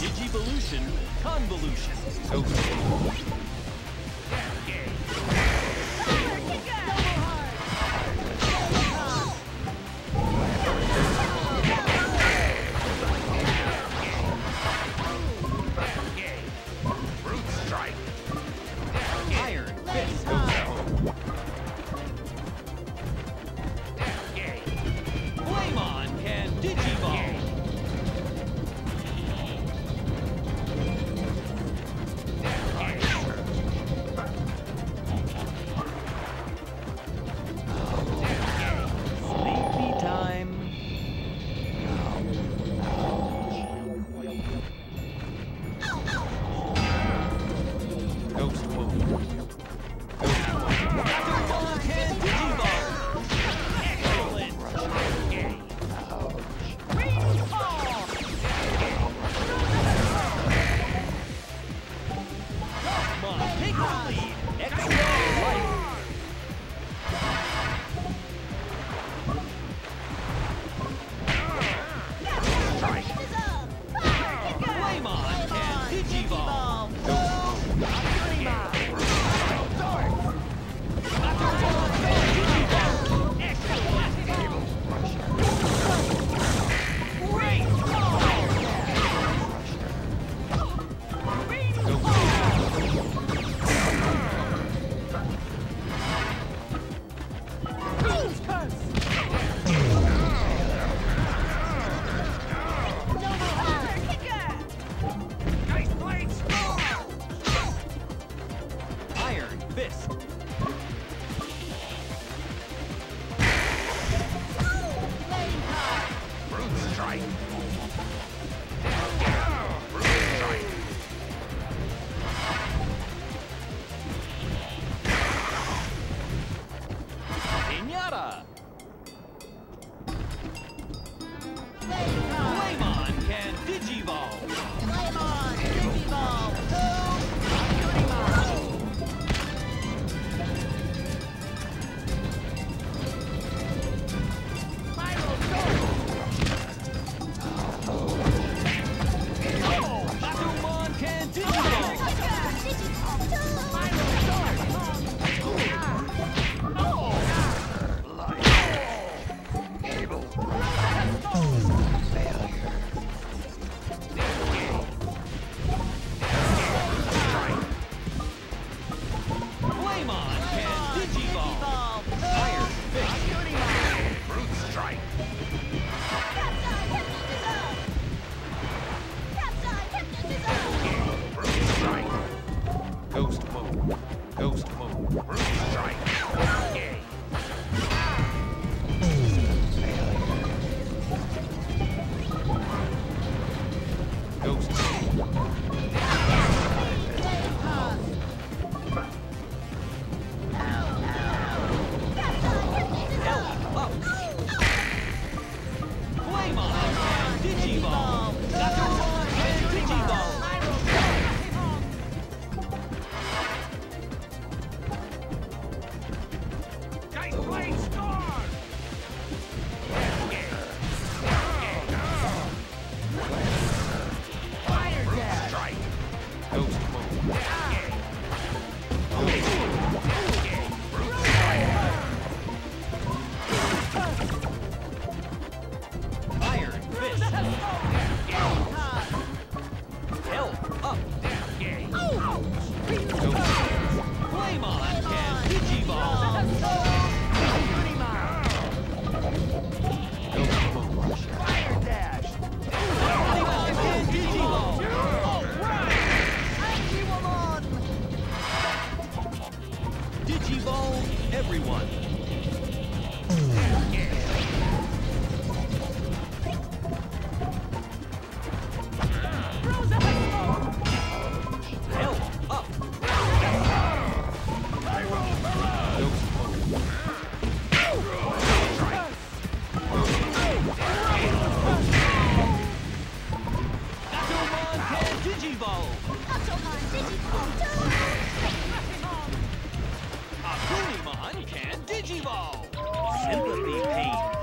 Digivolution, convolution. On, Sympathy pains.